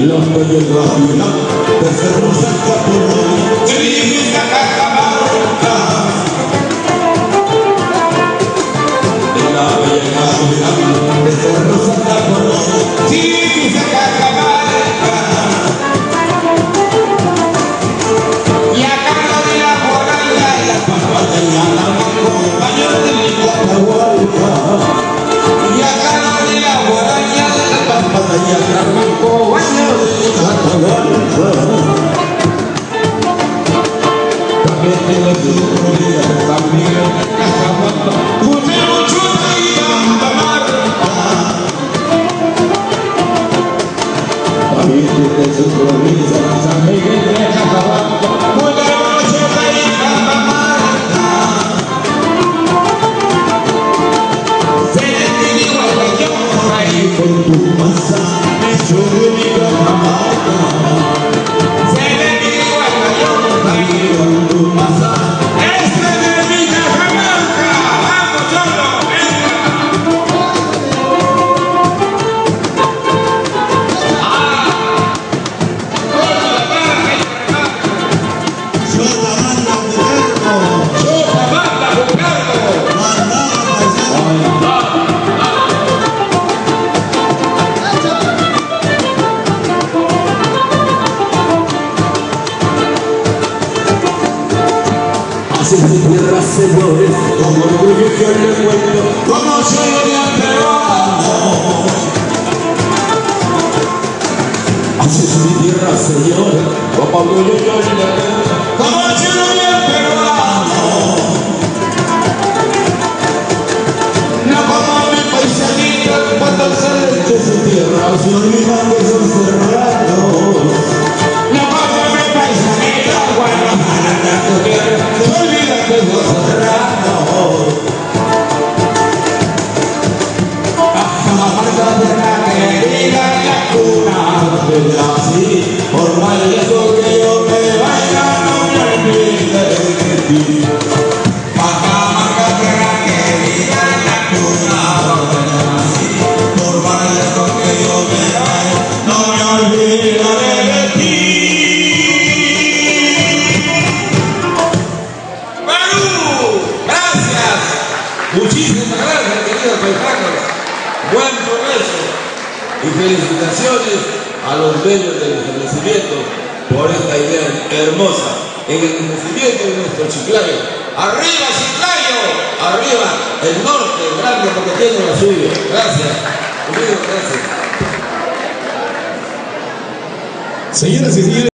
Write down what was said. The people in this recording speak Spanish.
los cuellos de la ciudad, de cerros hasta por Trivita Cajamarca. En la bella ciudad, Cabetela de Coreia, Sabia, Caçava, Comeu Judaia, Tamarata Cabetela de Coreia, Sabia, Caçava, Comeu Foi por massa, é jogo de gama Es mi tierra, señores, como orgullo que hoy le cuento, como soy de peruano. Así es mi tierra, señores, como orgullo que hoy le cuento, como de peruano. No su tierra, se olvidan de sus Muchísimas gracias, queridos paisanos. Buen provecho y felicitaciones a los dueños del establecimiento por esta idea hermosa en el crecimiento de nuestro Chiclayo. ¡Arriba Chiclayo! ¡Arriba el norte, grande porque tiene la suya! Gracias. Conmigo, gracias. Señoras y señores,